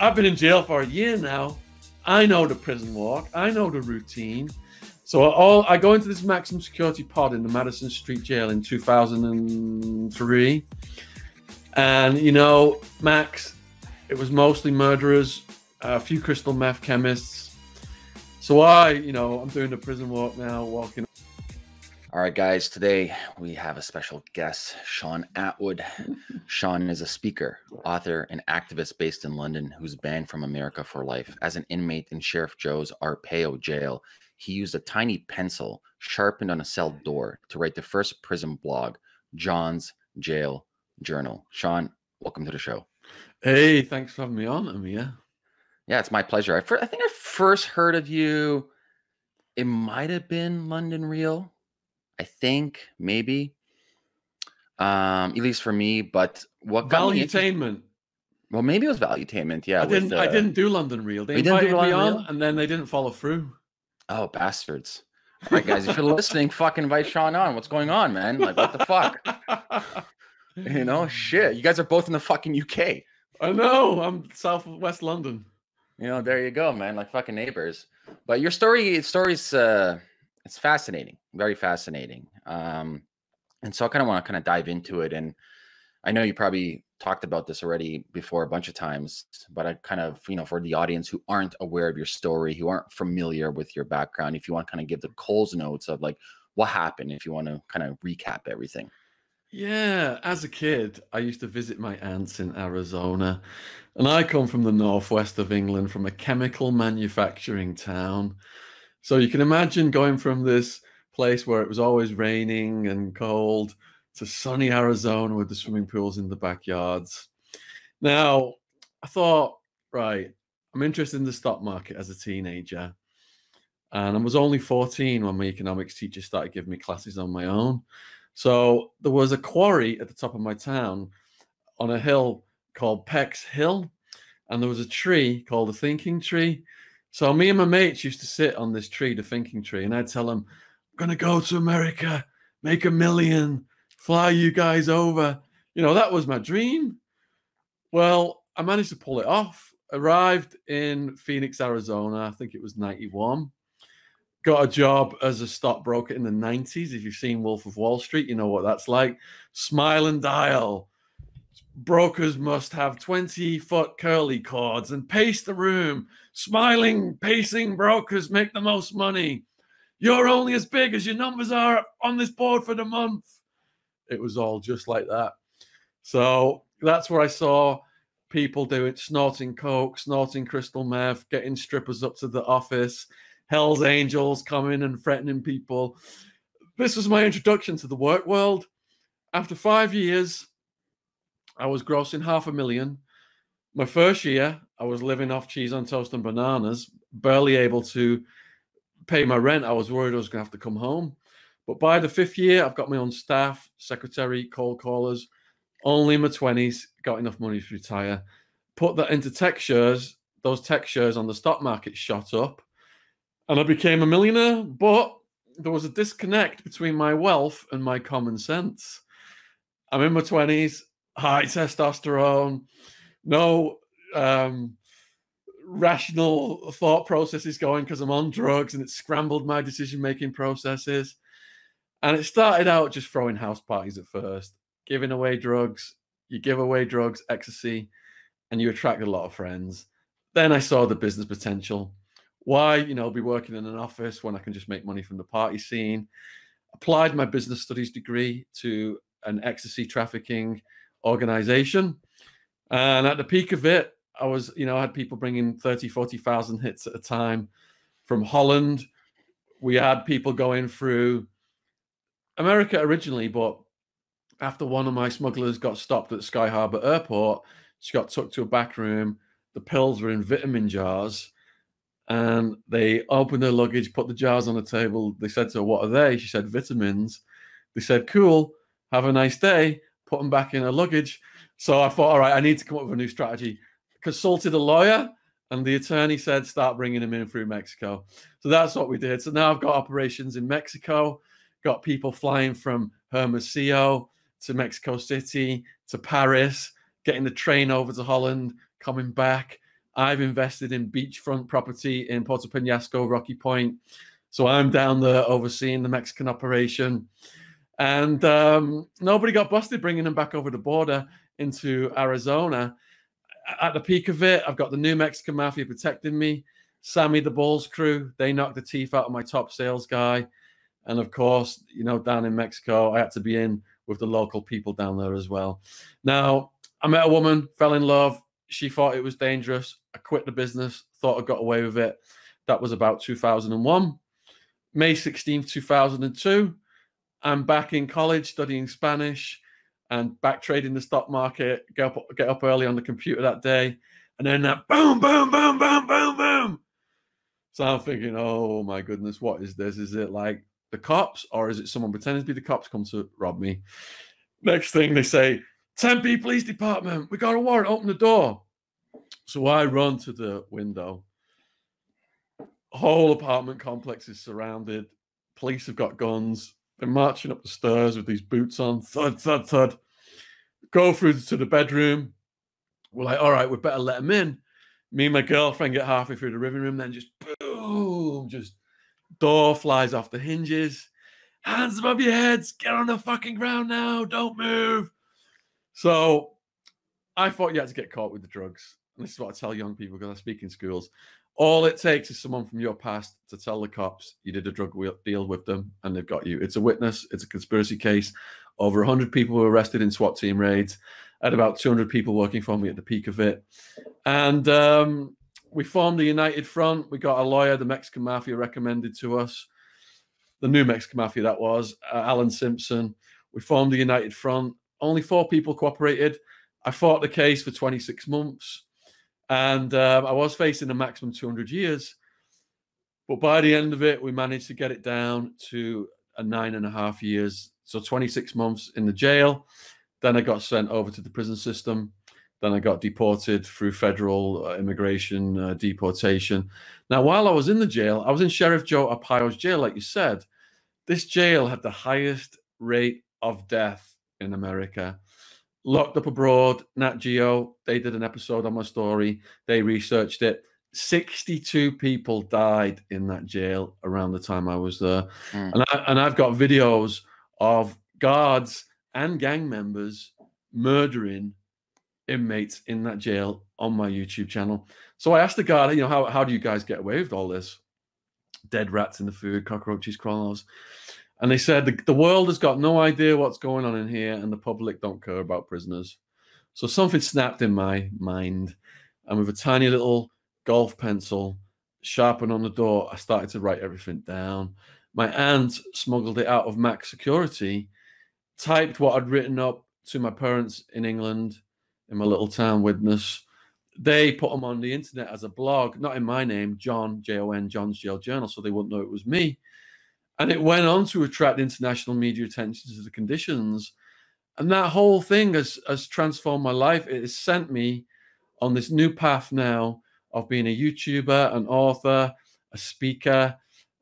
I've been in jail for a year now. I know the prison walk. I know the routine. So all I go into this maximum security pod in the Madison Street Jail in 2003, and you know, Max, it was mostly murderers, a few crystal meth chemists. So I, you know, I'm doing the prison walk now, walking all right, guys, today we have a special guest, Shaun Attwood. Shaun is a speaker, author, and activist based in London who's banned from America for life. As an inmate in Sheriff Joe's Arpaio jail, he used a tiny pencil sharpened on a cell door to write the first prison blog, Jon's Jail Journal. Shaun, welcome to the show. Hey, thanks for having me on, Ameer. Yeah, it's my pleasure. I, I think I first heard of you, it might have been London Real I think maybe. Um, at least for me, but what Valuetainment. Well, maybe it was Valuetainment. Yeah, I didn't. I didn't do London Real. They invited me on, Real? and then they didn't follow through. Oh, bastards! All right, guys, if you're listening, fucking invite Shaun on. What's going on, man? Like, what the fuck? you know, shit. You guys are both in the fucking UK. I know. I'm South West London. You know, there you go, man. Like fucking neighbors. But your story, story's uh, it's fascinating, very fascinating. Um, and so I kind of want to kind of dive into it. And I know you probably talked about this already before a bunch of times, but I kind of, you know, for the audience who aren't aware of your story, who aren't familiar with your background, if you want to kind of give the Coles notes of like what happened, if you want to kind of recap everything. Yeah, as a kid, I used to visit my aunts in Arizona, and I come from the northwest of England, from a chemical manufacturing town. So you can imagine going from this place where it was always raining and cold to sunny Arizona with the swimming pools in the backyards. Now, I thought, right, I'm interested in the stock market as a teenager. And I was only 14 when my economics teacher started giving me classes on my own. So there was a quarry at the top of my town on a hill called Peck's Hill. And there was a tree called the Thinking Tree. So me and my mates used to sit on this tree, the thinking tree, and I'd tell them, I'm gonna go to America, make a million, fly you guys over. You know, that was my dream. Well, I managed to pull it off. Arrived in Phoenix, Arizona, I think it was 91. Got a job as a stockbroker in the 90s. If you've seen Wolf of Wall Street, you know what that's like. Smile and dial brokers must have 20 foot curly cords and pace the room. Smiling, pacing brokers make the most money. You're only as big as your numbers are on this board for the month. It was all just like that. So that's where I saw people doing snorting coke, snorting crystal meth, getting strippers up to the office, Hell's Angels coming and threatening people. This was my introduction to the work world. After five years, I was grossing half a million. My first year, I was living off cheese on toast and bananas, barely able to pay my rent. I was worried I was going to have to come home. But by the fifth year, I've got my own staff, secretary, cold callers, only in my 20s, got enough money to retire. Put that into tech shares. Those tech shares on the stock market shot up and I became a millionaire. But there was a disconnect between my wealth and my common sense. I'm in my 20s high testosterone, no um, rational thought processes going because I'm on drugs and it scrambled my decision making processes. And it started out just throwing house parties at first, giving away drugs. You give away drugs, ecstasy, and you attract a lot of friends. Then I saw the business potential. Why, you know, be working in an office when I can just make money from the party scene? Applied my business studies degree to an ecstasy trafficking organization. And at the peak of it, I was, you know, I had people bringing 30, 40,000 hits at a time from Holland. We had people going through America originally, but after one of my smugglers got stopped at Sky Harbor Airport, she got took to a back room. The pills were in vitamin jars. And they opened her luggage, put the jars on the table. They said to her, What are they? She said, Vitamins. They said, Cool, have a nice day put them back in her luggage. So I thought, all right, I need to come up with a new strategy. Consulted a lawyer, and the attorney said, start bringing them in through Mexico. So that's what we did. So now I've got operations in Mexico, got people flying from Hermosillo to Mexico City to Paris, getting the train over to Holland, coming back, I've invested in beachfront property in Puerto Penasco, Rocky Point. So I'm down there overseeing the Mexican operation. And um, nobody got busted bringing them back over the border into Arizona. At the peak of it, I've got the New Mexican Mafia protecting me. Sammy the Balls crew, they knocked the teeth out of my top sales guy. And of course, you know, down in Mexico, I had to be in with the local people down there as well. Now, I met a woman, fell in love. She thought it was dangerous. I quit the business, thought I got away with it. That was about 2001. May 16th, 2002. I'm back in college studying Spanish and back trading the stock market. Get up, get up early on the computer that day. And then that boom, boom, boom, boom, boom, boom. So I'm thinking, oh my goodness, what is this? Is it like the cops or is it someone pretending to be the cops come to rob me? Next thing they say, Tempe Police Department, we got a warrant, open the door. So I run to the window. Whole apartment complex is surrounded. Police have got guns. They're marching up the stairs with these boots on. Thud, thud, thud. Go through to the bedroom. We're like, all right, we better let them in. Me and my girlfriend get halfway through the living room, then just boom, just door flies off the hinges. Hands above your heads. Get on the fucking ground now. Don't move. So I thought you had to get caught with the drugs. And this is what I tell young people because I speak in schools. All it takes is someone from your past to tell the cops you did a drug deal with them and they've got you. It's a witness, it's a conspiracy case. Over 100 people were arrested in SWAT team raids. I had about 200 people working for me at the peak of it. And um, we formed the United Front. We got a lawyer, the Mexican Mafia recommended to us, the new Mexican Mafia that was, uh, Alan Simpson. We formed the United Front. Only four people cooperated. I fought the case for 26 months and um, I was facing a maximum 200 years. But by the end of it, we managed to get it down to a nine and a half years. So 26 months in the jail. Then I got sent over to the prison system. Then I got deported through federal uh, immigration uh, deportation. Now, while I was in the jail, I was in Sheriff Joe Arpaio's jail, like you said. This jail had the highest rate of death in America. Locked Up Abroad, Nat Geo, they did an episode on my story. They researched it. 62 people died in that jail around the time I was there. Mm. And, I, and I've got videos of guards and gang members murdering inmates in that jail on my YouTube channel. So I asked the guard, you know, how, how do you guys get away with all this? Dead rats in the food, cockroaches crawling. And they said the, the world has got no idea what's going on in here, and the public don't care about prisoners. So something snapped in my mind, and with a tiny little golf pencil sharpened on the door, I started to write everything down. My aunt smuggled it out of Mac Security, typed what I'd written up to my parents in England, in my little town, Widnes. They put them on the internet as a blog, not in my name, Jon, J O N, Jon's Jail Journal, so they wouldn't know it was me. And it went on to attract international media attention to the conditions. And that whole thing has, has transformed my life. It has sent me on this new path now of being a YouTuber, an author, a speaker.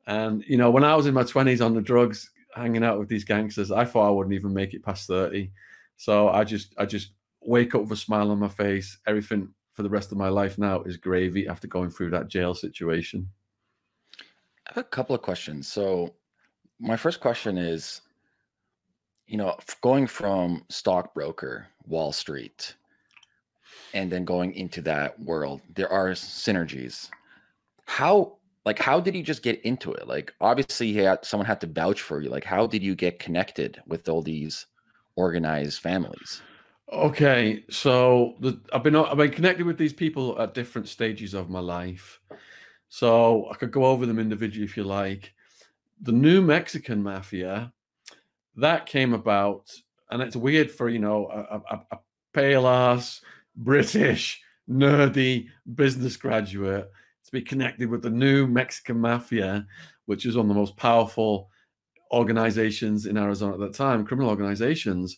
And, you know, when I was in my 20s on the drugs, hanging out with these gangsters, I thought I wouldn't even make it past 30. So I just, I just wake up with a smile on my face. Everything for the rest of my life now is gravy after going through that jail situation. I have a couple of questions. So, my first question is you know going from stockbroker wall street and then going into that world there are synergies. How like how did you just get into it? Like obviously you had someone had to vouch for you. Like how did you get connected with all these organized families? Okay so the, i've been i've been connected with these people at different stages of my life. So i could go over them individually if you like the new Mexican mafia that came about, and it's weird for you know a, a, a pale ass British nerdy business graduate to be connected with the new Mexican mafia, which is one of the most powerful organizations in Arizona at that time, criminal organizations.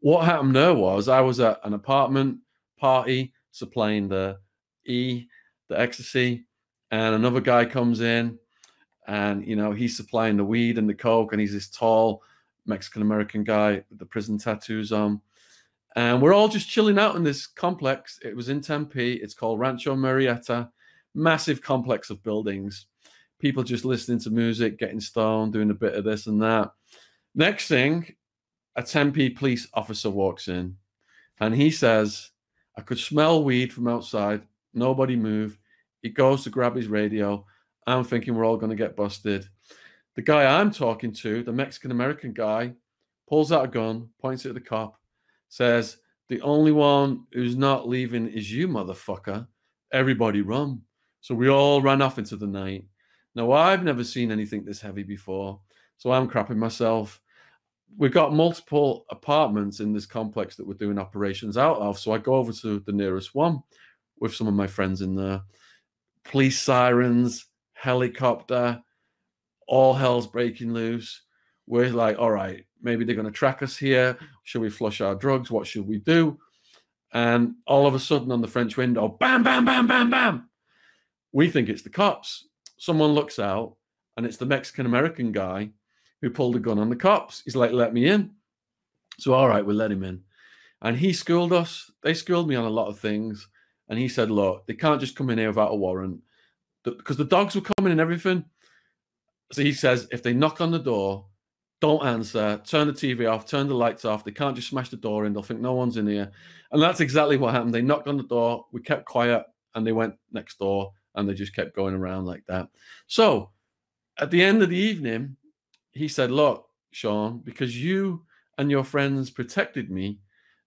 What happened there was I was at an apartment party supplying the E, the ecstasy, and another guy comes in and you know he's supplying the weed and the coke, and he's this tall Mexican American guy with the prison tattoos on. And we're all just chilling out in this complex. It was in Tempe. It's called Rancho Marietta. massive complex of buildings. People just listening to music, getting stoned, doing a bit of this and that. Next thing, a Tempe police officer walks in and he says, I could smell weed from outside. Nobody moved. He goes to grab his radio. I'm thinking we're all going to get busted. The guy I'm talking to, the Mexican American guy, pulls out a gun, points it at the cop, says, The only one who's not leaving is you, motherfucker. Everybody run. So we all ran off into the night. Now, I've never seen anything this heavy before. So I'm crapping myself. We've got multiple apartments in this complex that we're doing operations out of. So I go over to the nearest one with some of my friends in there. Police sirens, helicopter, all hell's breaking loose. We're like, all right, maybe they're going to track us here. Should we flush our drugs? What should we do? And all of a sudden, on the French window, bam, bam, bam, bam, bam. We think it's the cops. Someone looks out, and it's the Mexican American guy who pulled a gun on the cops. He's like, let me in. So, all right, we'll let him in. And he schooled us. They schooled me on a lot of things. And he said, look, they can't just come in here without a warrant because the dogs were coming and everything. So he says, if they knock on the door, don't answer, turn the TV off, turn the lights off. They can't just smash the door in. They'll think no one's in here. And that's exactly what happened. They knocked on the door. We kept quiet and they went next door and they just kept going around like that. So at the end of the evening, he said, Look, Shaun, because you and your friends protected me,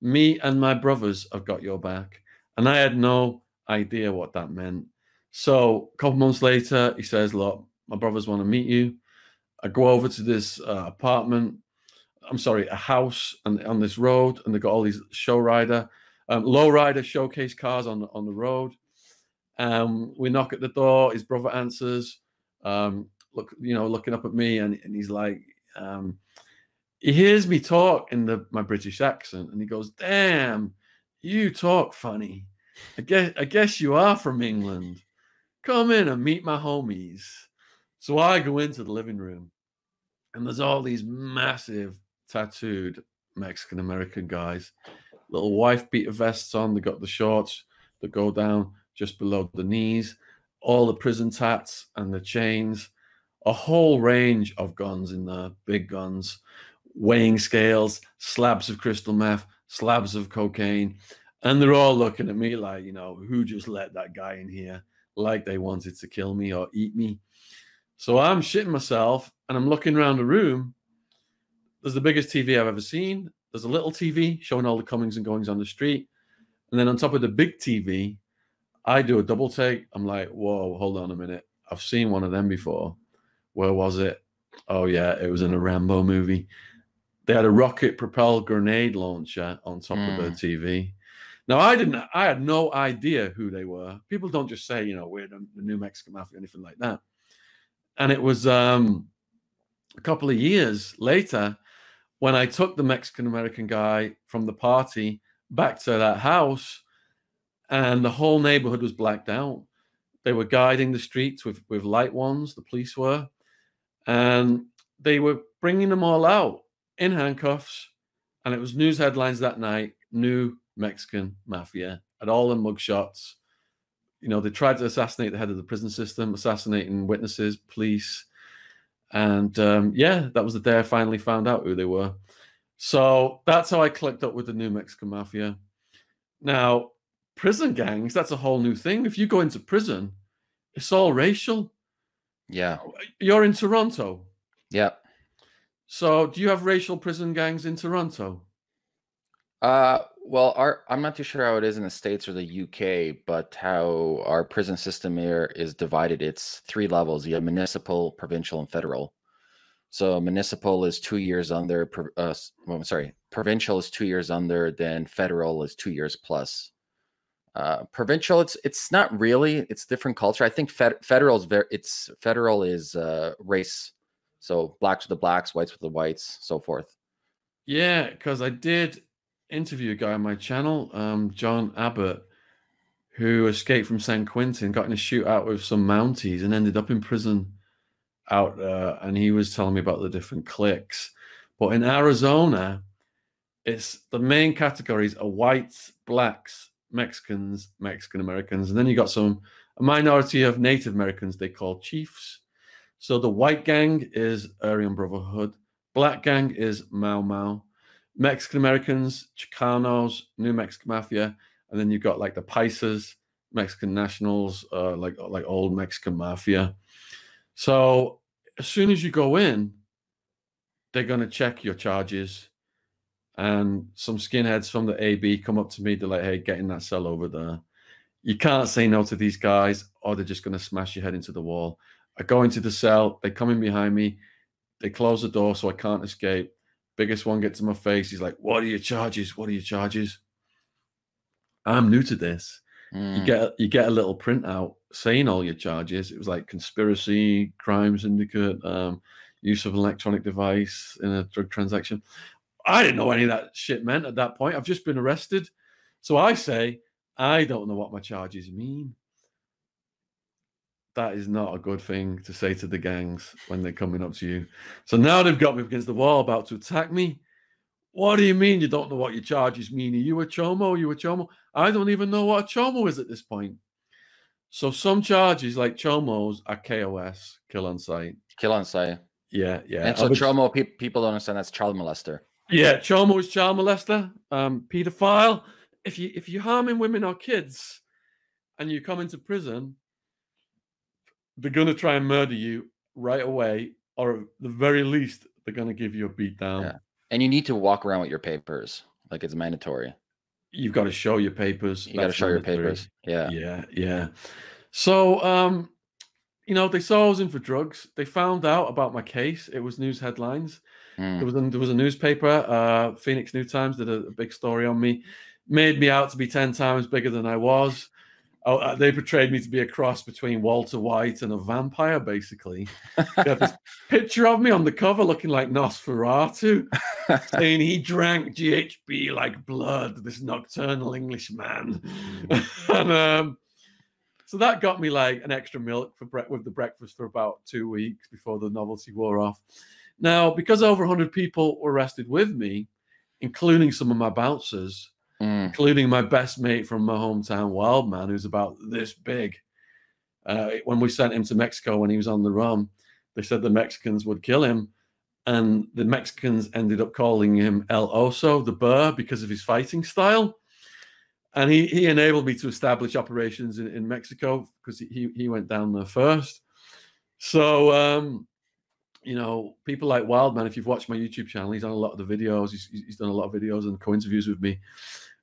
me and my brothers have got your back. And I had no idea what that meant. So a couple months later, he says, Look, my brothers want to meet you. I go over to this uh, apartment. I'm sorry, a house and on this road, and they've got all these show rider, um, low rider showcase cars on, on the road. Um, we knock at the door. His brother answers, um, look, you know, looking up at me, and, and he's like, um, he hears me talk in the my British accent, and he goes, "Damn, you talk funny. I guess I guess you are from England. Come in and meet my homies." So I go into the living room, and there's all these massive tattooed Mexican American guys, little wife beater vests on. They got the shorts that go down just below the knees, all the prison tats and the chains, a whole range of guns in there, big guns, weighing scales, slabs of crystal meth, slabs of cocaine. And they're all looking at me like, you know, who just let that guy in here? Like they wanted to kill me or eat me. So I'm shitting myself and I'm looking around the room. There's the biggest TV I've ever seen. There's a little TV showing all the comings and goings on the street. And then on top of the big TV, I do a double take. I'm like, whoa, hold on a minute. I've seen one of them before. Where was it? Oh, yeah, it was in a Rambo movie. They had a rocket propelled grenade launcher on top mm. of their TV. Now, I didn't, I had no idea who they were. People don't just say, you know, we're the, New Mexican Mafia, or anything like that and it was um, a couple of years later when I took the Mexican American guy from the party back to that house, and the whole neighborhood was blacked out. They were guiding the streets with, with light ones, the police were, and they were bringing them all out in handcuffs. And it was news headlines that night new Mexican mafia at all the mugshots you know, they tried to assassinate the head of the prison system, assassinating witnesses, police. And um, yeah, that was the day I finally found out who they were. So that's how I clicked up with the New Mexican Mafia. Now, prison gangs, that's a whole new thing. If you go into prison, it's all racial. Yeah. You're in Toronto. Yeah. So do you have racial prison gangs in Toronto? Uh, well, our I'm not too sure how it is in the States or the UK, but how our prison system here is divided. It's three levels. You have municipal, provincial, and federal. So municipal is two years under. Uh, well, I'm sorry, provincial is two years under. Then federal is two years plus. Uh, provincial, it's it's not really. It's different culture. I think fed, federal is very. It's federal is uh, race. So blacks with the blacks, whites with the whites, so forth. Yeah, because I did interview a guy on my channel, um, John Abbott, who escaped from San Quentin, got in a shootout with some Mounties, and ended up in prison out there. And he was telling me about the different cliques. But in Arizona, it's the main categories are whites, blacks, Mexicans, Mexican Americans, and then you got some a minority of Native Americans they call chiefs. So the white gang is Aryan Brotherhood, black gang is Mau Mau, Mexican Americans, Chicanos, New Mexican Mafia, and then you've got like the Paisas, Mexican nationals, uh, like like old Mexican Mafia. So as soon as you go in, they're going to check your charges. And some skinheads from the AB come up to me. They're like, hey, get in that cell over there. You can't say no to these guys, or they're just going to smash your head into the wall. I go into the cell. They come in behind me. They close the door so I can't escape. Biggest one gets in my face. He's like, What are your charges? What are your charges? I'm new to this. Mm. You get you get a little printout saying all your charges. It was like conspiracy, crime syndicate, um, use of an electronic device in a drug transaction. I didn't know any of that shit meant at that point. I've just been arrested. So I say, I don't know what my charges mean. That is not a good thing to say to the gangs when they're coming up to you. So now they've got me against the wall about to attack me. What do you mean you don't know what your charges mean? Are you a chomo? Are you a chomo? I don't even know what a chomo is at this point. So some charges like chomos are KOS, kill on sight. Kill on sight. Yeah, yeah. And so chomo, pe- people don't understand that's child molester. Yeah, chomo is child molester, um, pedophile. If you if you're harming women or kids, and you come into prison, they're gonna try and murder you right away, or at the very least, they're gonna give you a beat down. Yeah. And you need to walk around with your papers, like it's mandatory. You've got to show your papers. You got to show mandatory. your papers. Yeah, yeah, yeah. So, um, you know, they saw I was in for drugs. They found out about my case. It was news headlines. Mm. There was a, there was a newspaper, uh, Phoenix New Times, did a, a, big story on me, made me out to be ten times bigger than I was. Oh, uh, they portrayed me to be a cross between Walter White and a vampire, basically. got this picture of me on the cover looking like Nosferatu, saying he drank GHB like blood, this nocturnal Englishman. and um, so that got me like an extra milk for bre- with the breakfast for about two weeks before the novelty wore off. Now, because over 100 people were arrested with me, including some of my bouncers, mm. including my best mate from my hometown, Wildman, who's about this big. Uh, when we sent him to Mexico when he was on the run, they said the Mexicans would kill him. And the Mexicans ended up calling him El Oso, the bear, because of his fighting style and he he enabled me to establish operations in, in Mexico because he he went down there first. So um, you know, people like Wildman, if you've watched my YouTube channel, he's on a lot of the videos. He's, he's done a lot of videos and co-interviews with me,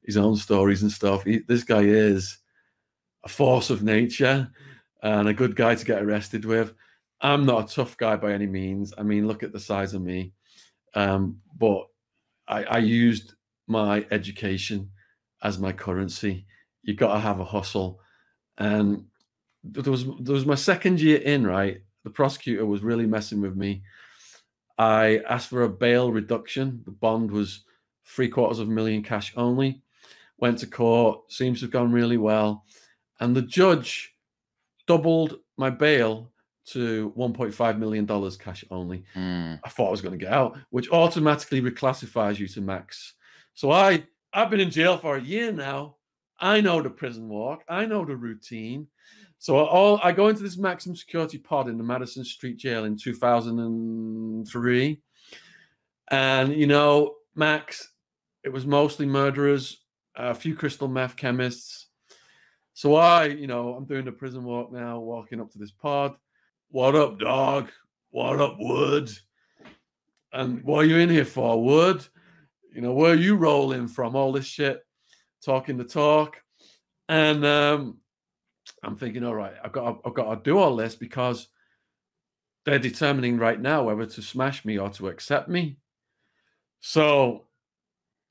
his own stories and stuff. He, this guy is a force of nature and a good guy to get arrested with. I'm not a tough guy by any means. I mean, look at the size of me. Um, but I, I used my education as my currency. You got to have a hustle. And there was there was my second year in, right? The prosecutor was really messing with me. I asked for a bail reduction. The bond was three quarters of a million cash only. Went to court, seems to have gone really well. And the judge doubled my bail to $1.5 million cash only. Mm. I thought I was going to get out, which automatically reclassifies you to max. So I I've been in jail for a year now. I know the prison walk. I know the routine. So all I go into this maximum security pod in the Madison Street Jail in 2003, and you know, Max, it was mostly murderers, a few crystal meth chemists. So I, you know, I'm doing the prison walk now, walking up to this pod. What up, dog? What up, Wood? And what are you in here for, Wood? You know, where are you rolling from? All this shit, talking the talk, and um, I'm thinking, all right, I've got, I've got to do all this because they're determining right now whether to smash me or to accept me. So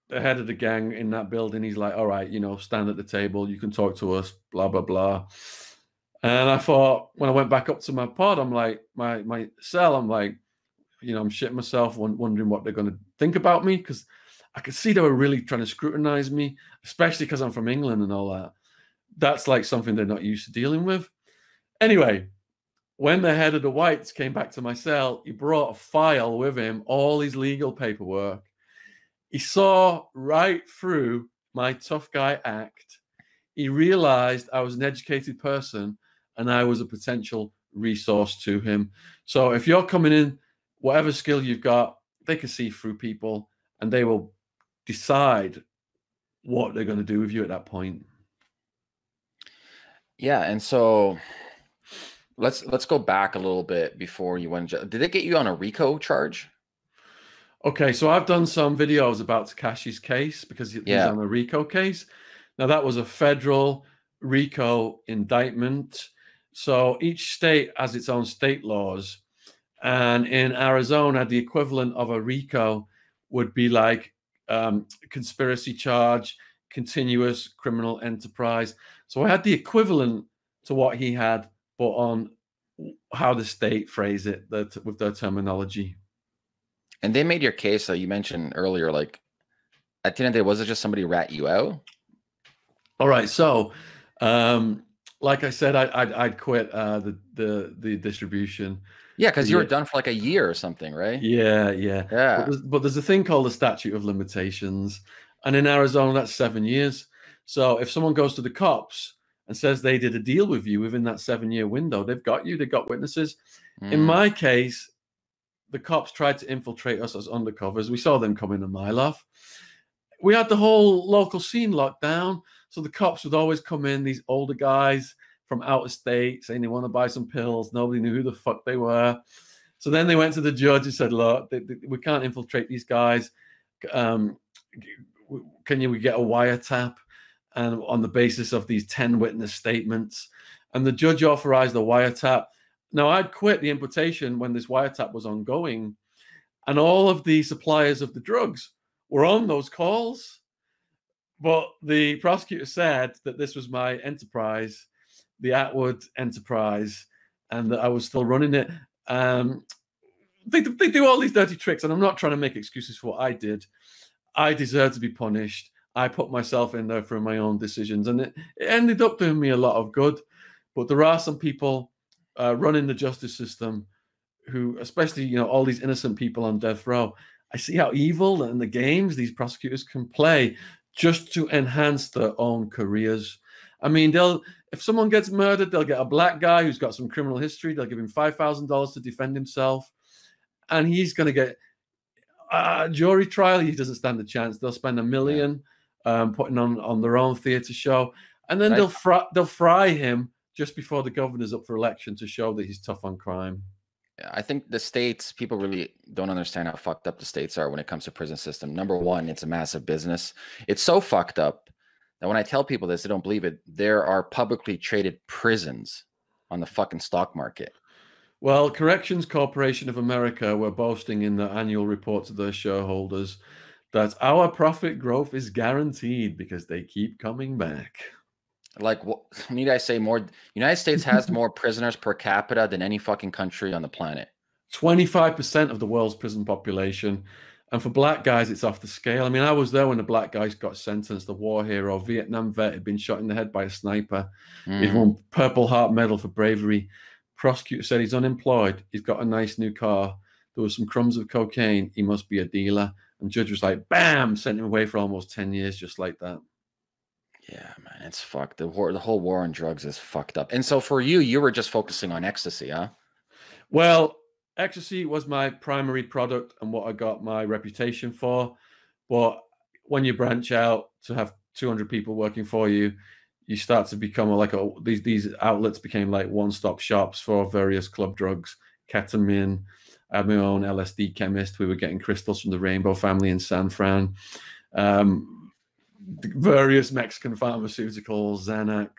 the head of the gang in that building, he's like, all right, you know, stand at the table, you can talk to us, blah, blah, blah. And I thought when I went back up to my pod, I'm like, my my cell, I'm like, you know, I'm shitting myself, wondering what they're going to think about me because I could see they were really trying to scrutinize me, especially because I'm from England and all that. That's like something they're not used to dealing with. Anyway, when the head of the whites came back to my cell, he brought a file with him, all his legal paperwork. He saw right through my tough guy act. He realized I was an educated person and I was a potential resource to him. So if you're coming in, whatever skill you've got, they can see through people and they will decide what they're going to do with you at that point. Yeah, and so let's let's go back a little bit before you went. Did they get you on a RICO charge? Okay, so I've done some videos about Tekashi's case because he's Yeah. on a RICO case. Now that was a federal RICO indictment. So each state has its own state laws. And in Arizona, the equivalent of a RICO would be like um, conspiracy charge, continuous criminal enterprise. So I had the equivalent to what he had, but on how the state phrase it the, with their terminology. And they made your case that you mentioned earlier. Like at the end of the day, was it just somebody rat you out? All right. So, um, like I said, I, I'd, I'd quit uh, the, the the distribution. Yeah, because you were done for like a year or something, right? Yeah, yeah. But Yeah. there's, but there's a thing called the statute of limitations, and in Arizona, that's seven years. So if someone goes to the cops and says they did a deal with you within that seven year window, they've got you. They've got witnesses. In Mm. my case, the cops tried to infiltrate us as undercovers. We saw them coming a mile off. We had the whole local scene locked down. So the cops would always come in, these older guys from out of state saying they want to buy some pills. Nobody knew who the fuck they were. So then they went to the judge and said, Look, th- th- we can't infiltrate these guys. Um, can you we get a wiretap? And on the basis of these 10 witness statements. And the judge authorized the wiretap. Now, I'd quit the importation when this wiretap was ongoing, and all of the suppliers of the drugs were on those calls. But the prosecutor said that this was my enterprise, the Attwood enterprise, and that I was still running it. Um, they, they do all these dirty tricks, and I'm not trying to make excuses for what I did. I deserve to be punished. I put myself in there for my own decisions, and it, it ended up doing me a lot of good. But there are some people uh, running the justice system who, especially you know, all these innocent people on death row. I see how evil and the games these prosecutors can play just to enhance their own careers. I mean, they'll if someone gets murdered, they'll get a black guy who's got some criminal history. They'll give him five thousand dollars to defend himself, and he's going to get a jury trial. He doesn't stand a chance. They'll spend a million um, putting on on their own theatre show, and then Right. they'll fry, they'll fry him just before the governor's up for election to show that he's tough on crime. Yeah, I think the states people really don't understand how fucked up the states are when it comes to prison system. Number one, it's a massive business. It's so fucked up that when I tell people this, they don't believe it. There are publicly traded prisons on the fucking stock market. Well, Corrections Corporation of America were boasting in their annual report to their shareholders that our profit growth is guaranteed because they keep coming back. Like, what need I say more? United States has more prisoners per capita than any fucking country on the planet. 25% of the world's prison population. And for black guys, it's off the scale. I mean, I was there when the black guys got sentenced, the war hero, Vietnam vet, had been shot in the head by a sniper. He's Mhm. won Purple Heart Medal for bravery. Prosecutor said he's unemployed. He's got a nice new car. There was some crumbs of cocaine. He must be a dealer. And judge was like, bam, sent him away for almost 10 years, just like that. Yeah, man, it's fucked. The war, the whole war on drugs is fucked up. And so for you, you were just focusing on ecstasy, huh? Well, ecstasy was my primary product and what I got my reputation for. But when you branch out to have 200 people working for you, you start to become like a, these these outlets became like one-stop shops for various club drugs, ketamine. I had my own LSD chemist. We were getting crystals from the Rainbow family in San Fran. Um, various Mexican pharmaceuticals, Xanax,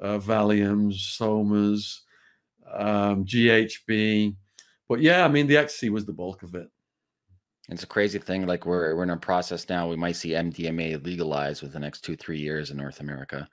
uh, Valiums, Somas, um, GHB. But yeah, I mean, the ecstasy was the bulk of it. It's a crazy thing. Like we're we're in a process now. We might see MDMA legalized within the next two three years in North America.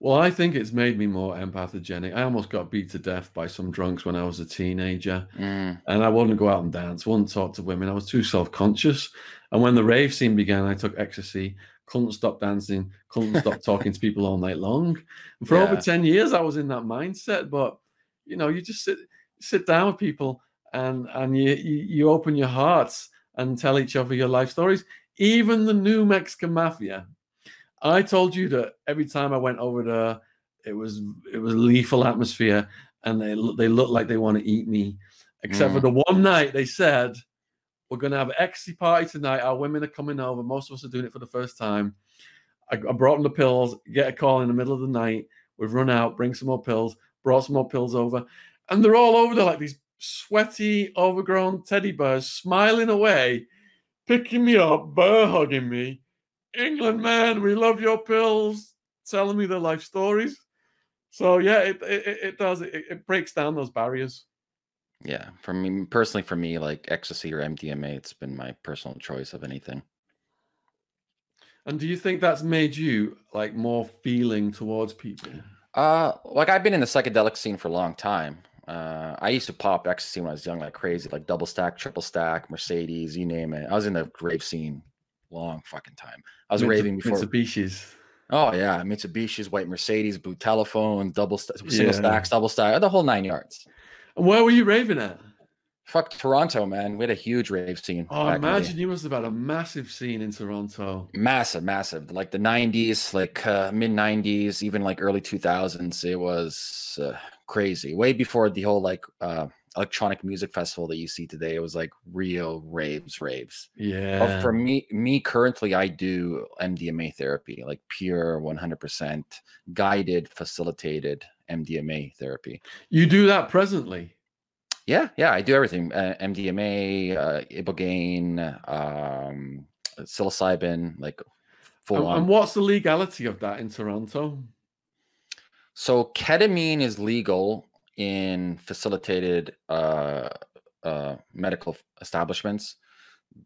Well, I think it's made me more empathogenic. I almost got beat to death by some drunks when I was a teenager, Mm, and I wouldn't go out and dance, wouldn't talk to women. I was too self conscious. And when the rave scene began, I took ecstasy, couldn't stop dancing, couldn't stop talking to people all night long. And for over 10 years, I was in that mindset. But, you know, you just sit sit down with people and and you, you, open your hearts and tell each other your life stories. even the new Mexican mafia. I told you that every time I went over there, it was it was lethal atmosphere, and they they looked like they want to eat me. Except for Mm. the one night they said, "We're going to have an ecstasy party tonight. Our women are coming over. Most of us are doing it for the first time." I, I brought them the pills. Get a call in the middle of the night. We've run out. Bring some more pills. Brought some more pills over, and they're all over there like these sweaty, overgrown teddy bears, smiling away, picking me up, bear hugging me. England, man, we love your pills. Telling me their life stories. So yeah, it it, it- does. It, it breaks down those barriers. Yeah, for me personally, for me, like ecstasy or MDMA, it's been my personal choice of anything. And do you think that's made you like more feeling towards people? Uh, like I've been in the psychedelic scene for a long time. Uh, I used to pop ecstasy when I was young, like crazy, like double stack, triple stack, Mercedes, you name it. I was in the rave scene long fucking time. I was raving before. Mitsubishi's. Oh yeah, Mitsubishi's, white Mercedes, blue telephone, double st- single Yeah. stacks, double stack, the whole nine yards. Where were you raving at? Fuck Toronto, man. We had a huge rave scene. Oh, back in the day. imagine you must have had a massive scene in Toronto. massive massive like the 90s like uh, mid 90s even like early 2000s it was uh, crazy way before the whole like uh electronic music festival that you see today it was like real raves raves Yeah. but for me me currently i do mdma therapy like pure 100% guided facilitated mdma therapy you do that presently. yeah yeah i do everything uh, mdma uh, ibogaine um psilocybin like full And, on and what's the legality of that in Toronto? So ketamine is legal in facilitated uh, uh, medical establishments.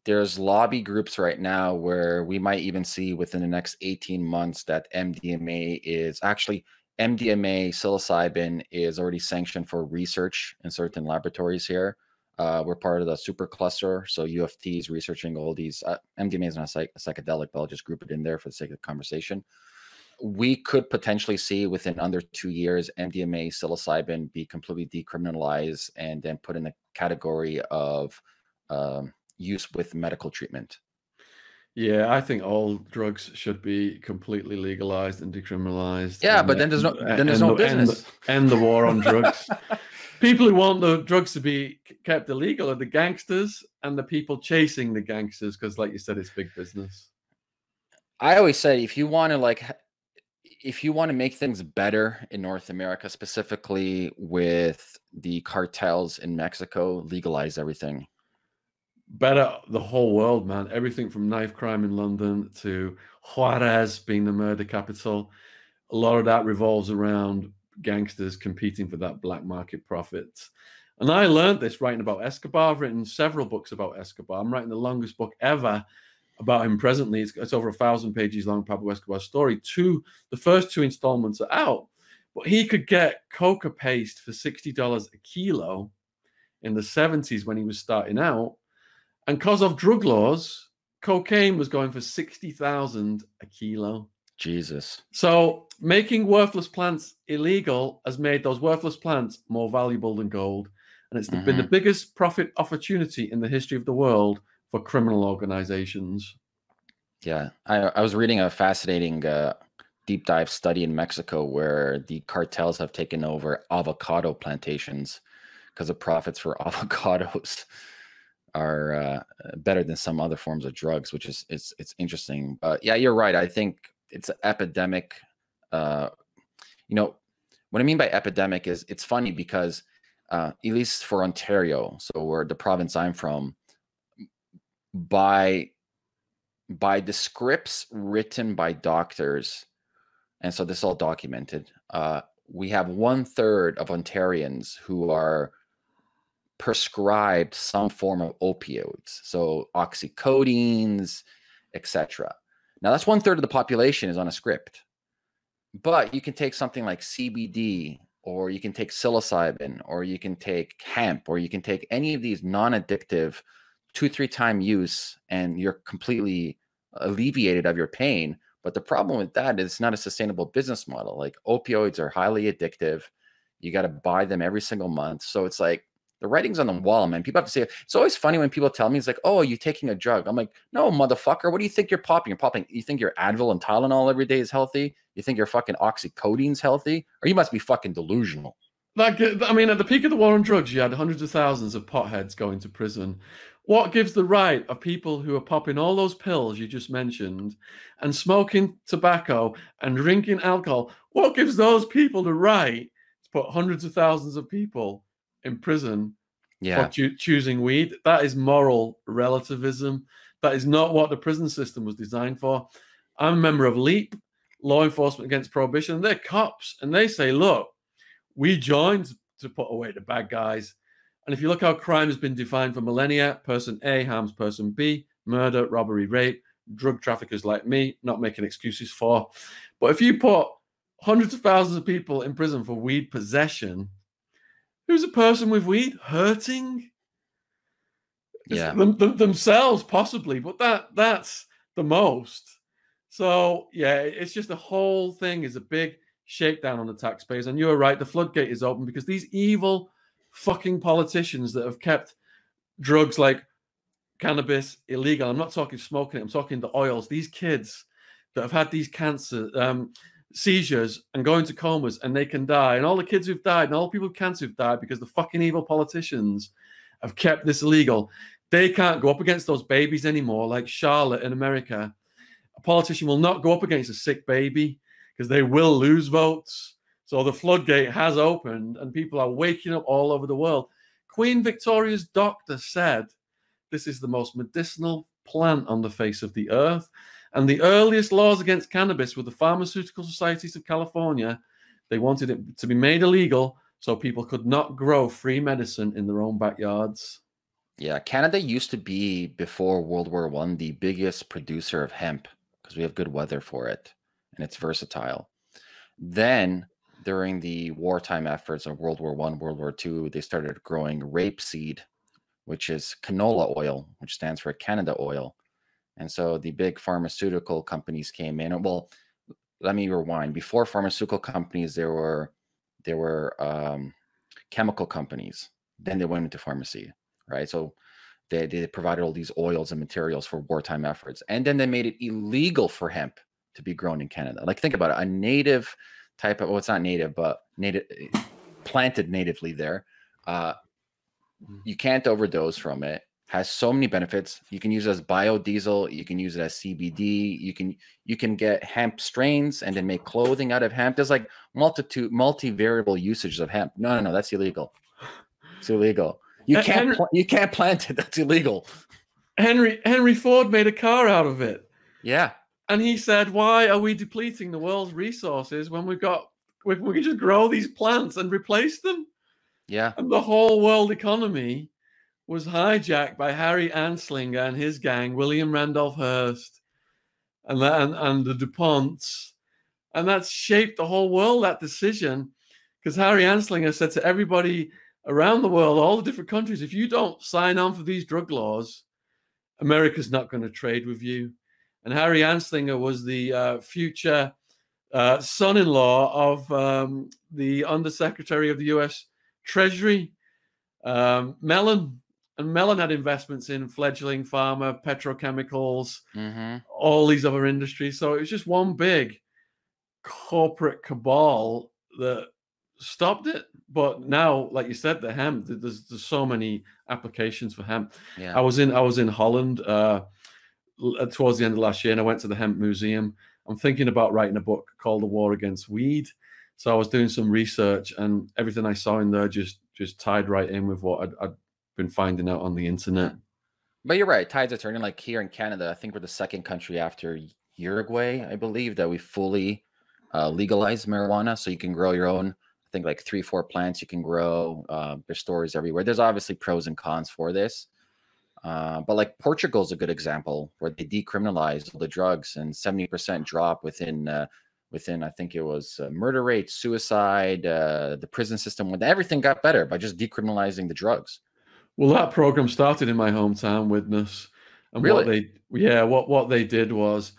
There's lobby groups right now where we might even see within the next 18 months that MDMA is actually MDMA psilocybin is already sanctioned for research in certain laboratories here. Uh, we're part of the super cluster, so UFT is researching all these. Uh, MDMA is not a, psych- a psychedelic, but I'll just group it in there for the sake of the conversation we could potentially see within under two years MDMA psilocybin be completely decriminalized and then put in the category of um, use with medical treatment. Yeah, I think all drugs should be completely legalized and decriminalized. Yeah, and but then there's no- then there's no the- end the- business. End the war on drugs. people who want the drugs to be kept illegal are the gangsters and the people chasing the gangsters because, like you said, it's big business. I always say if you want to like if you want to make things better in North America, specifically with the cartels in Mexico, legalize everything. Better the whole world, man. Everything from knife crime in London to Juarez being the murder capital. A lot of that revolves around gangsters competing for that black market profit. And I learned this writing about Escobar. I've written several books about Escobar. I'm writing the longest book ever about him presently. It's, it's over a thousand pages long, Pablo Escobar's story. Two, the first two installments are out. But he could get coca paste for $60 a kilo in the 70s when he was starting out. And because of drug laws, cocaine was going for 60,000 a kilo. Jesus. So making worthless plants illegal has made those worthless plants more valuable than gold. And it's the- been the mm-hmm. biggest profit opportunity in the history of the world for criminal organizations. Yeah, I, I was reading a fascinating uh, deep dive study in Mexico where the cartels have taken over avocado plantations because the profits for avocados are uh, better than some other forms of drugs, which is it's it's interesting. But yeah, you're right. I think it's an epidemic. Uh, you know, what I mean by epidemic is it's funny because uh, at least for Ontario, so where the province I'm from, by by the scripts written by doctors, and so this is all documented. Uh, we have one third of Ontarians who are prescribed some form of opioids, so oxycodines, etc. Now that's one third of the population is on a script, but you can take something like CBD, or you can take psilocybin, or you can take hemp, or you can take any of these non-addictive two three time use and you're completely alleviated of your pain but the problem with that is it's not a sustainable business model like opioids are highly addictive you got to buy them every single month so it's like the writing's on the wall, man. People have to say it's always funny when people tell me it's like, "Oh, you taking a drug?" I'm like, "No, motherfucker. What do you think you're popping? You're popping. You think your Advil and Tylenol every day is healthy? You think your fucking oxycodine's healthy? Or you must be fucking delusional." Like, uh, I mean, at the peak of the war on drugs, you had hundreds of thousands of potheads going to prison. What gives the right of people who are popping all those pills you just mentioned and smoking tobacco and drinking alcohol? What gives those people the right to put hundreds of thousands of people in prison Yeah. for choo- choosing weed? That is moral relativism. That is not what the prison system was designed for. I'm a member of LEAP, Law Enforcement Against Prohibition. They're cops, and they say, look, we joined to put away the bad guys. And if you look how crime has been defined for millennia, person A harms person B, murder, robbery, rape, drug traffickers like me, not making excuses for. But if you put hundreds of thousands of people in prison for weed possession, who's a person with weed hurting? Yeah. them- them- themselves possibly, but that that's the most. So yeah, it's just the whole thing is a big shakedown on the taxpayers. And you're right, the floodgate is open because these evil fucking politicians that have kept drugs like cannabis illegal. I'm not talking smoking it, I'm talking the oils. These kids that have had these cancer um, seizures and go into comas and they can die. And all the kids who've died and all the people with cancer who've died because the fucking evil politicians have kept this illegal. They can't go up against those babies anymore, like Charlotte in America. A politician will not go up against a sick baby because they will lose votes. So the floodgate has opened and people are waking up all over the world. Queen Victoria's doctor said this is the most medicinal plant on the face of the earth. And the earliest laws against cannabis were the pharmaceutical societies of California. They wanted it to be made illegal so people could not grow free medicine in their own backyards. Yeah, Canada used to be before World War One the biggest producer of hemp because we have good weather for it and it's versatile. Then during the wartime efforts of World War One, World War Two, they started growing rapeseed, which is canola oil, which stands for Canada oil. And so the big pharmaceutical companies came in. Well, let me rewind. Before pharmaceutical companies, there were there were um, chemical companies. Then they went into pharmacy, right? So they, they provided all these oils and materials for wartime efforts. And then they made it illegal for hemp to be grown in Canada. Like think about it, a native type of well, it's not native, but native planted natively there. Uh, you can't overdose from it. Has so many benefits. You can use it as biodiesel. You can use it as CBD. You can you can get hemp strains and then make clothing out of hemp. There's like multitude multivariable usages of hemp. No, no, no, that's illegal. It's illegal. You can't Henry- you can't plant it. That's illegal. Henry Henry Ford made a car out of it. Yeah. And he said, Why are we depleting the world's resources when we've got we, we can just grow these plants and replace them? Yeah. And the whole world economy was hijacked by Harry Anslinger and his gang, William Randolph Hearst, and that, and, and the DuPonts. And that's shaped the whole world, that decision. Because Harry Anslinger said to everybody around the world, all the different countries, if you don't sign on for these drug laws, America's not going to trade with you. And Harry Anslinger was the uh, future uh, son in law of um, the Undersecretary of the US Treasury, um, Mellon. And Mellon had investments in fledgling pharma, petrochemicals, hmm all these other industries. So it was just one big corporate cabal that stopped it. But now, like you said, the hemp, there's, there's so many applications for hemp. Yeah. I was in I was in Holland uh, towards the end of last year, and I went to the hemp museum. I'm thinking about writing a book called "The War Against Weed." So I was doing some research, and everything I saw in there just just tied right in with what I'd, I'd been finding out on the internet. But you're right. Tides are turning. Like here in Canada, I think we're the second country after Uruguay, I believe, that we fully uh, legalized marijuana. So you can grow your own. I think like three, four plants you can grow. Uh, there's stores everywhere. There's obviously pros and cons for this. Uh, but like Portugal's a good example where they decriminalized all the drugs and 70% drop within uh, within I think it was uh, murder rates, suicide, uh, the prison system. When everything got better by just decriminalizing the drugs. Well, that program started in my hometown, Widnes, and what they yeah what what they did was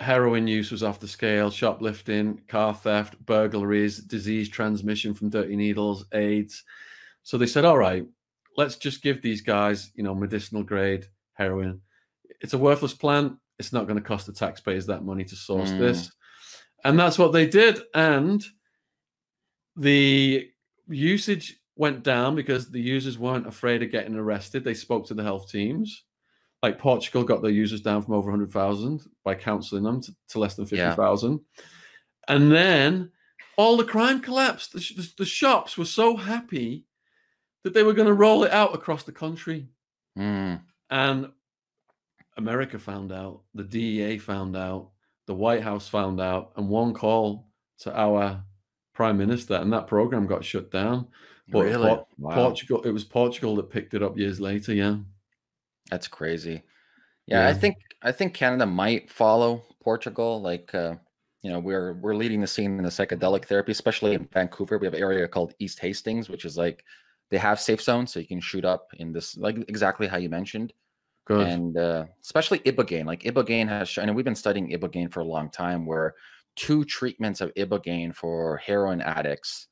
heroin use was off the scale, shoplifting, car theft, burglaries, disease transmission from dirty needles, AIDS. So they said, all right, let's just give these guys, you know, medicinal grade heroin. It's a worthless plant. It's not going to cost the taxpayers that money to source Mm. this. And that's what they did. And the usage went down because the users weren't afraid of getting arrested. They spoke to the health teams. Like Portugal got their users down from over 100,000 by counseling them to, to less than Yeah. 50,000. And then all the crime collapsed. The, sh- the shops were so happy that they were going to roll it out across the country. Mm. And America found out, the DEA found out, the White House found out, and one call to our prime minister, and that program got shut down. But really? Por- wow. Portugal, it was Portugal that picked it up years later. Yeah, That's crazy. Yeah, I think I think Canada might follow Portugal. Like, uh, you know, we're we're leading the scene in the psychedelic therapy, especially in Vancouver. We have an area called East Hastings, which is like they have safe zones, so you can shoot up in this, like exactly how you mentioned. good. and uh, especially ibogaine. Like ibogaine has shown, and we've been studying ibogaine for a long time. Where two treatments of ibogaine for heroin addicts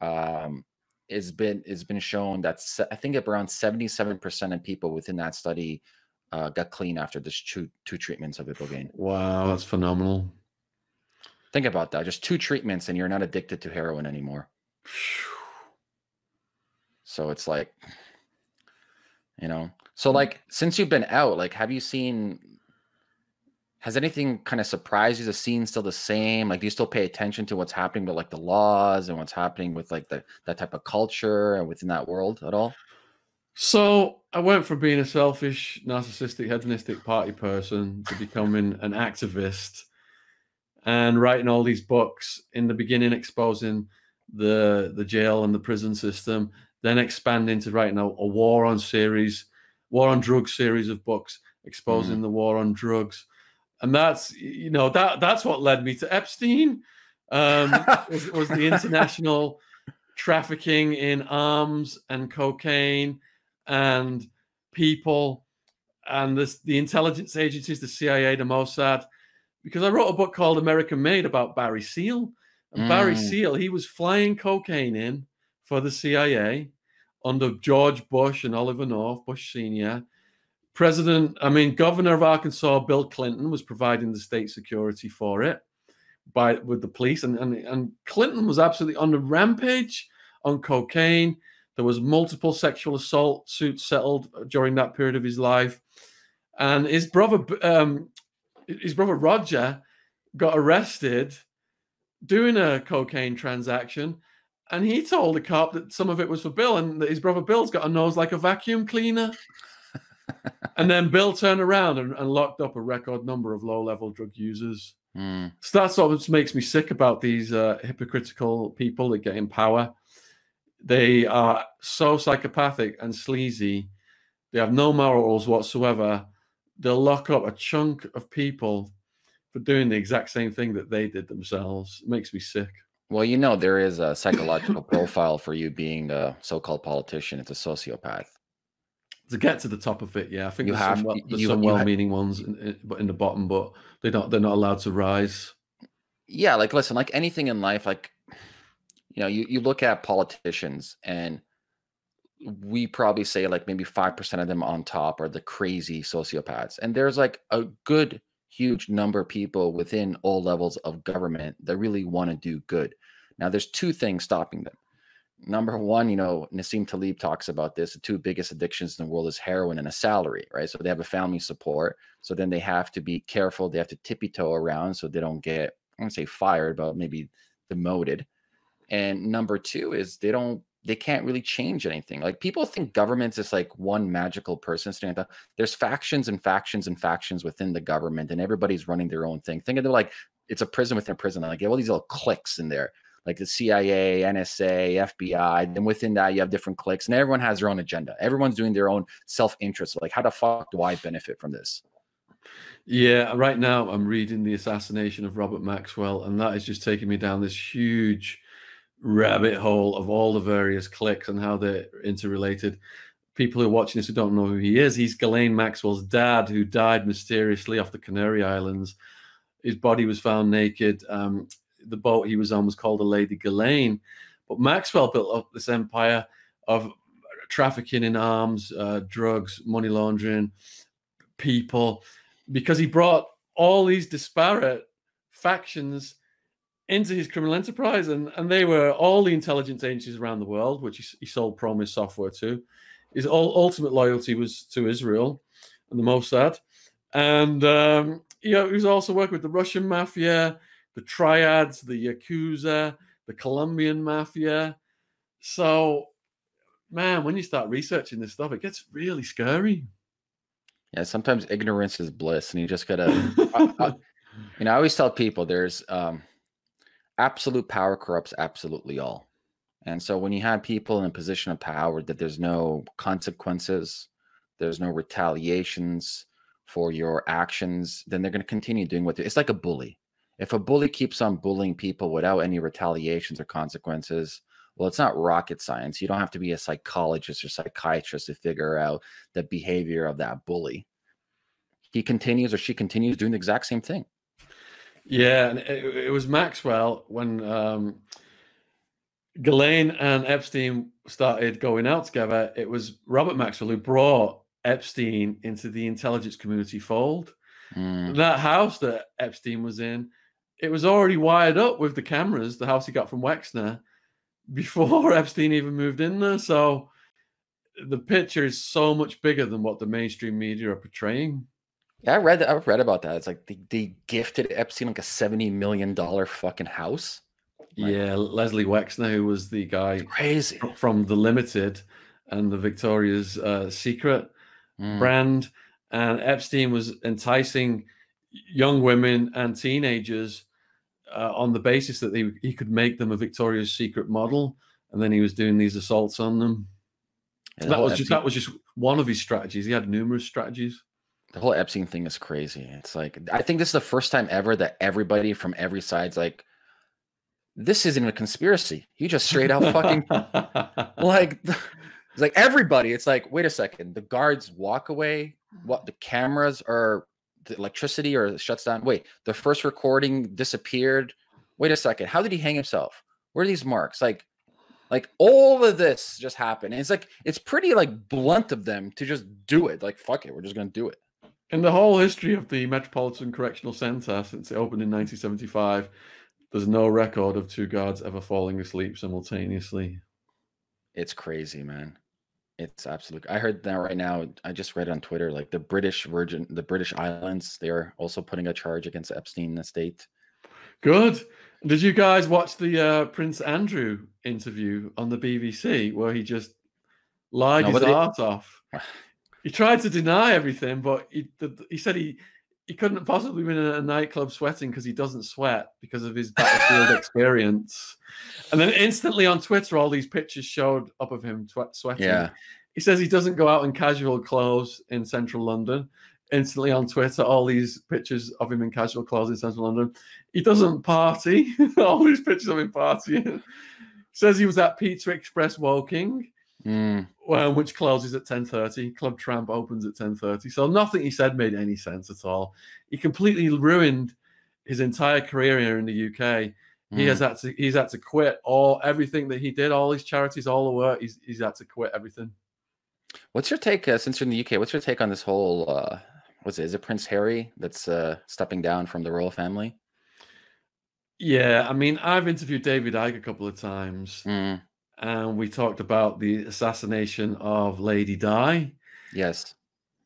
um, is been is been shown that se- I think around seventy seven percent of people within that study uh, got clean after this two two treatments of ibogaine. wow, that's phenomenal. Think about that. Just two treatments, and you're not addicted to heroin anymore. So it's like, you know, so mm. like since you've been out, like, have you seen? Has anything kind of surprised you? The scene still the same? Like, do you still pay attention to what's happening with like the laws and what's happening with like the that type of culture and within that world at all? So I went from being a selfish, narcissistic, hedonistic party person to becoming an activist and writing all these books. In the beginning, exposing the the jail and the prison system, then expanding to writing a, a war on series, war on drugs series of books, exposing the war on drugs, and that's you know that that's what led me to Epstein. Um, was, was the international trafficking in arms and cocaine and people and this, the intelligence agencies, the CIA, the Mossad, because I wrote a book called American Made about Barry Seal. And Barry Mm. Seal, he was flying cocaine in for the CIA under George Bush and Oliver North, Bush Sr. President, I mean, Governor of Arkansas, Bill Clinton, was providing the state security for it by with the police, and and, and Clinton was absolutely on the rampage on cocaine. There was multiple sexual assault suits settled during that period of his life, and his brother, um, his brother Roger, got arrested doing a cocaine transaction, and he told the cop that some of it was for Bill, and that his brother Bill's got a nose like a vacuum cleaner. and then Bill turned around and, and locked up a record number of low-level drug users. Mm, So that's what makes me sick about these uh, hypocritical people that get in power. They are so psychopathic and sleazy. They have no morals whatsoever. They'll lock up a chunk of people for doing the exact same thing that they did themselves. It makes me sick. Well, you know, there is a psychological profile for you being a so-called politician. It's a sociopath. To get to the top of it, yeah, I think You there's have- some, well, there's you, some well-meaning ones, in, in, but in the bottom, but they don't. They're not allowed to rise. yeah like listen like anything in life like you know you, you look at politicians and we probably say like maybe 5% of them on top are the crazy sociopaths and there's like a good huge number of people within all levels of government that really want to do good. Now there's two things stopping them. Number one you know Nassim Taleb talks about this the two biggest addictions in the world is heroin and a salary right? So they have a family support so then they have to be careful they have to tippy toe around so they don't get I won't say fired, but maybe demoted. And number two is they don't they can't really change anything. Like people think government's is like one magical person standing up. There's factions and factions and factions within the government, and everybody's running their own thing. Think of it like it's a prison within a prison. Like you have all these little cliques in there, like the CIA, NSA, FBI. Then within that, you have different cliques, and everyone has their own agenda. Everyone's doing their own self-interest. Like, how the fuck do I benefit from this? Yeah, right now I'm reading The Assassination of Robert Maxwell, and that is just taking me down this huge rabbit hole of all the various cliques and how they're interrelated. People who are watching this who don't know who he is, he's Ghislaine Maxwell's dad who died mysteriously off the Canary Islands. His body was found naked. Um, the boat he was on was called the Lady Ghislaine. But Maxwell built up this empire of trafficking in arms, uh, drugs, money laundering, people, because he brought all these disparate factions into his criminal enterprise, and, and they were all the intelligence agencies around the world, which he, he sold PROMIS software to. His all, ultimate loyalty was to Israel and the Mossad. And um, you know, he was also working with the Russian mafia, the triads, the Yakuza, the Colombian mafia. So, man, when you start researching this stuff, it gets really scary. Yeah, sometimes ignorance is bliss, and you just gotta. I, I, you know, I always tell people there's um, absolute power corrupts absolutely all, and so when you have people in a position of power, that there's no consequences, there's no retaliations for your actions, then they're going to continue doing what it's like a bully. If a bully keeps on bullying people without any retaliations or consequences, well, it's not rocket science. You don't have to be a psychologist or psychiatrist to figure out the behavior of that bully. He continues or she continues doing the exact same thing. Yeah, and it, it was Maxwell when um, Ghislaine and Epstein started going out together. It was Robert Maxwell who brought Epstein into the intelligence community fold. Mm. That house that Epstein was in, it was already wired up with the cameras, the house he got from Wexner, before Epstein even moved in there. So the picture is so much bigger than what the mainstream media are portraying. Yeah, I read that. I've read about that. It's like they, they gifted Epstein like a seventy million dollar fucking house. Like, yeah, Leslie Wexner, who was the guy crazy from the Limited and the Victoria's uh, Secret mm. brand, and Epstein was enticing young women and teenagers uh, on the basis that they, he could make them a Victoria's Secret model, and then he was doing these assaults on them. Yeah, that was Epstein, just that was just one of his strategies. He had numerous strategies. The whole Epstein thing is crazy. It's like I think this is the first time ever that everybody from every side's like, "This isn't a conspiracy." You just straight out fucking like it's like everybody. It's like, wait a second. The guards walk away. What the cameras are the electricity or shuts down. Wait, the first recording disappeared. Wait a second. How did he hang himself? Where are these marks? Like, like all of this just happened. And it's like it's pretty like blunt of them to just do it. Like, fuck it, we're just gonna do it. In the whole history of the Metropolitan Correctional Center since it opened in 1975, there's no record of two guards ever falling asleep simultaneously. It's crazy, man. It's absolutely. I heard that right now. I just read on Twitter, like the British Virgin, the British Islands, they are also putting a charge against Epstein estate. Good. Did you guys watch the uh, Prince Andrew interview on the BBC where he just lied no, his heart off? He tried to deny everything, but he he said he he couldn't possibly been in a nightclub sweating because he doesn't sweat because of his battlefield experience. And then instantly on Twitter, all these pictures showed up of him sweating. Yeah. He says he doesn't go out in casual clothes in central London. Instantly on Twitter, all these pictures of him in casual clothes in central London. He doesn't party. all these pictures of him partying. says he was at Pizza Express Woking Mm. Well, which closes at 10.30. Club Tramp opens at 10.30. So nothing he said made any sense at all. He completely ruined his entire career here in the UK. Mm. He has mm. had to he's had to quit all everything that he did, all his charities, all the work. He's he's had to quit everything. What's your take uh, since you're in the UK? What's your take on this whole uh what's it? Is it Prince Harry that's uh stepping down from the royal family? Yeah, I mean, I've interviewed David Icke a couple of times. Mm and we talked about the assassination of Lady Di. Yes.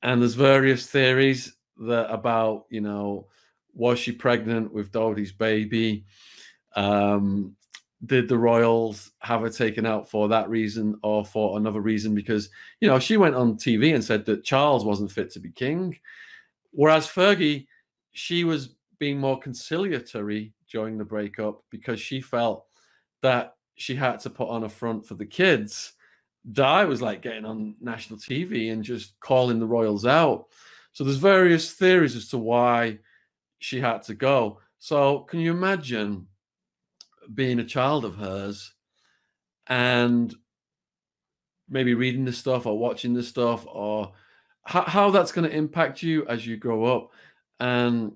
And there's various theories that about, you know, was she pregnant with Dodi's baby? Um, did the royals have her taken out for that reason or for another reason? Because, you know, she went on TV and said that Charles wasn't fit to be king. Whereas Fergie, she was being more conciliatory during the breakup because she felt that she had to put on a front for the kids. Di was like getting on national TV and just calling the royals out. So there's various theories as to why she had to go. So can you imagine being a child of hers and maybe reading this stuff or watching this stuff or how, how that's going to impact you as you grow up? And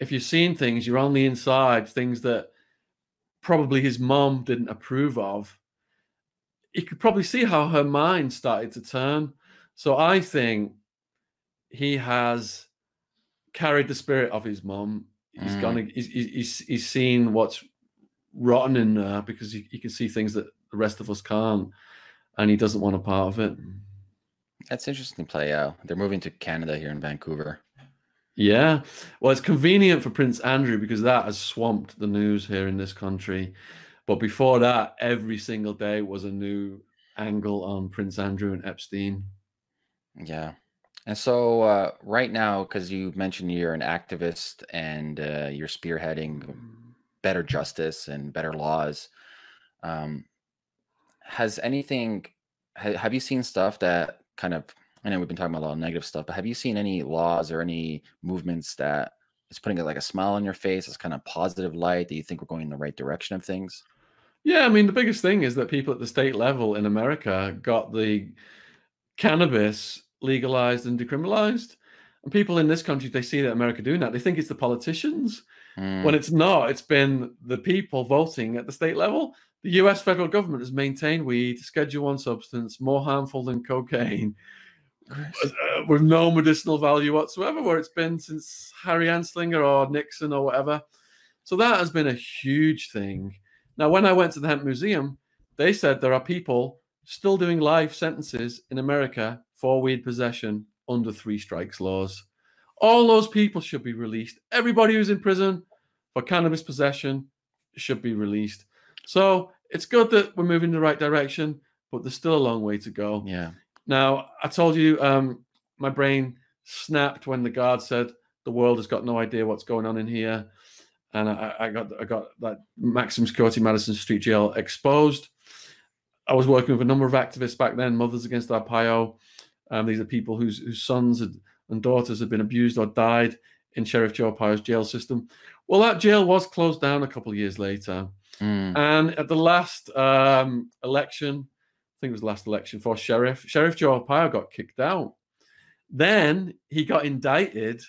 if you're seeing things, you're on the inside, things that probably his mom didn't approve of, you could probably see how her mind started to turn. So I think he has carried the spirit of his mom. He's Mm. gone. He's, he's he's seen what's rotten in there because he, he can see things that the rest of us can't, and he doesn't want a part of it. That's interesting play out. They're moving to Canada here in Vancouver. Yeah. Well, it's convenient for Prince Andrew because that has swamped the news here in this country. But before that, every single day was a new angle on Prince Andrew and Epstein. Yeah. And so uh, right now, because you mentioned you're an activist and uh, you're spearheading better justice and better laws, um, has anything? Ha- have you seen stuff that kind of? I know we've been talking about a lot of negative stuff, but have you seen any laws or any movements that is putting like a smile on your face? It's kind of positive light that you think we're going in the right direction of things. Yeah, I mean, the biggest thing is that people at the state level in America got the cannabis legalized and decriminalized. And people in this country, they see that America doing that. They think it's the politicians. Mm, when it's not. It's been the people voting at the state level. The U.S. federal government has maintained weed, Schedule One substance, more harmful than cocaine, uh, with no medicinal value whatsoever. Where it's been since Harry Anslinger or Nixon or whatever. So that has been a huge thing. Now, when I went to the Hemp Museum, they said there are people still doing life sentences in America for weed possession under three strikes laws. All those people should be released. Everybody who's in prison for cannabis possession should be released. So it's good that we're moving in the right direction, but there's still a long way to go. yeah. Now, I told you um, my brain snapped when the guard said the world has got no idea what's going on in here, and I, I got I got that maximum security Madison Street Jail exposed. I was working with a number of activists back then, Mothers Against Arpaio. Um, these are people whose whose sons had, and daughters had been abused or died in Sheriff Joe Arpaio's jail system. Well, that jail was closed down a couple of years later. Mm, And at the last um, election, think it was the last election for sheriff, Sheriff Joe Arpaio got kicked out. Then he got indicted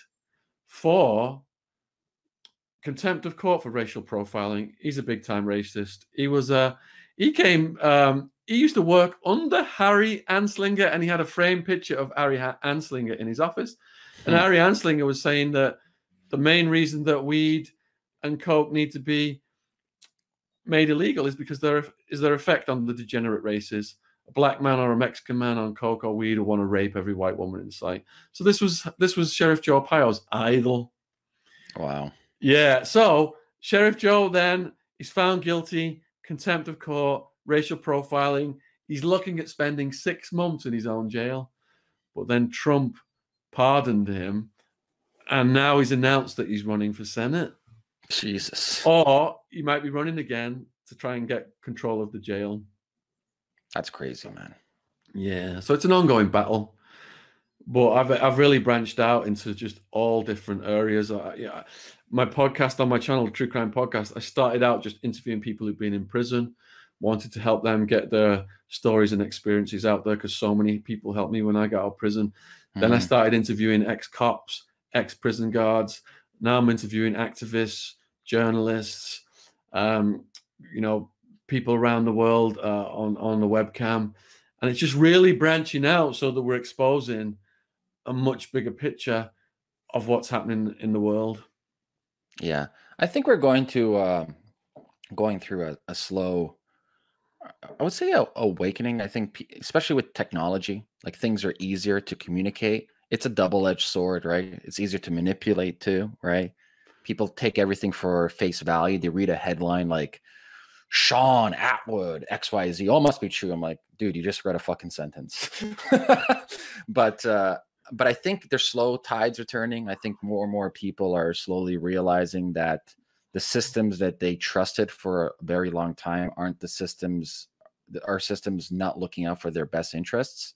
for contempt of court for racial profiling. He's a big time racist. He was a he came um, he used to work under Harry Anslinger and he had a framed picture of Harry Ha- Anslinger in his office. And Hmm. Harry Anslinger was saying that the main reason that weed and coke need to be made illegal is because there is their effect on the degenerate races. A black man or a Mexican man on coke or weed will want to rape every white woman in sight. So this was this was Sheriff Joe Arpaio's idol. wow. Yeah. So Sheriff Joe then is found guilty, contempt of court, racial profiling. He's looking at spending six months in his own jail. But then Trump pardoned him. And now he's announced that he's running for Senate. Jesus. Or you might be running again to try and get control of the jail. That's crazy, man. Yeah. So it's an ongoing battle. But I've I've really branched out into just all different areas. I, yeah, my podcast on my channel, True Crime Podcast, I started out just interviewing people who've been in prison, wanted to help them get their stories and experiences out there because so many people helped me when I got out of prison. Then I Mhm. started interviewing ex cops, ex prison guards. Now I'm interviewing activists, journalists, um, you know, people around the world uh, on on the webcam, and it's just really branching out so that we're exposing a much bigger picture of what's happening in the world. Yeah, I think we're going to um, going through a, a slow, I would say, a awakening. I think, especially with technology, like things are easier to communicate. It's a double-edged sword, right? It's easier to manipulate too, right? People take everything for face value. They read a headline like Shaun Attwood X Y Z. All must be true. I'm like, dude, you just read a fucking sentence. but uh, but I think their slow tides are turning. I think more and more people are slowly realizing that the systems that they trusted for a very long time aren't the systems our systems not looking out for their best interests.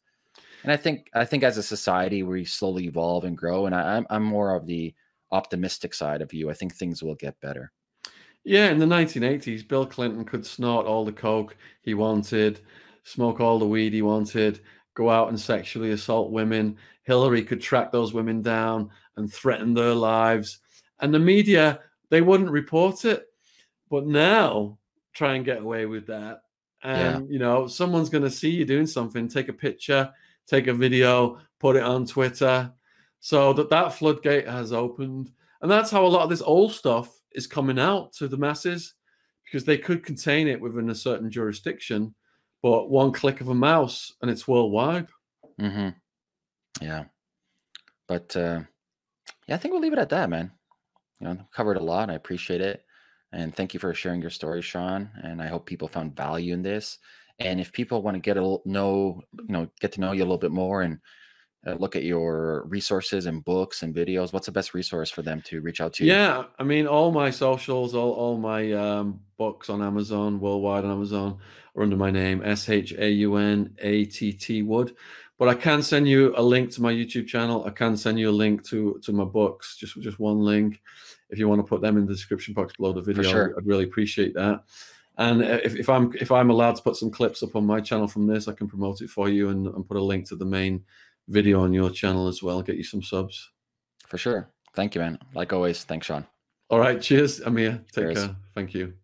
And I think I think as a society we slowly evolve and grow. And I, I'm I'm more of the optimistic side of you. I think things will get better. Yeah, in the 1980s, Bill Clinton could snort all the coke he wanted, smoke all the weed he wanted, go out and sexually assault women. Hillary could track those women down and threaten their lives. And the media, they wouldn't report it. But now, try and get away with that. and you know someone's going to see you doing something take a picture take a video put it on twitter so that that floodgate has opened and that's how a lot of this old stuff is coming out to the masses because they could contain it within a certain jurisdiction but one click of a mouse and it's worldwide Mm-hmm. Yeah. But uh, yeah, I think we'll leave it at that, man. You know, covered a lot. I appreciate it. And thank you for sharing your story, Shaun. And I hope people found value in this. And if people want to get a little, know, you know, get to know you a little bit more and uh, look at your resources and books and videos, what's the best resource for them to reach out to you? Yeah, I mean, all my socials, all, all my um, books on Amazon, worldwide on Amazon, are under my name, S H A U N A T T Wood. But I can send you a link to my YouTube channel. I can send you a link to to my books, just just one link. If you want to put them in the description box below the video, sure. I'd really appreciate that. And uh, if, if I'm if I'm allowed to put some clips up on my channel from this, I can promote it for you and, and put a link to the main video on your channel as well. Get you some subs. For sure. Thank you, man. Like always, thanks, Shaun. All right. Cheers, Ameer. Take Cheers. care. Thank you.